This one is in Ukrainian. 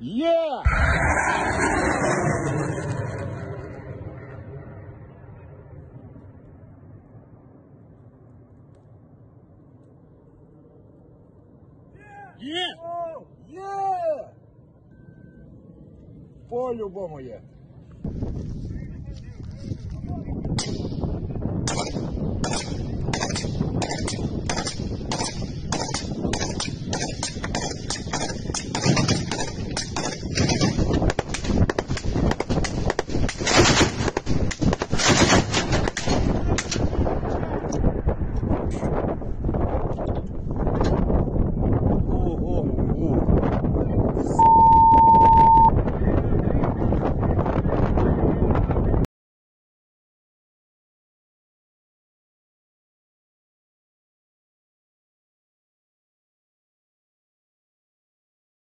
Є! Є! Є! По-любому є.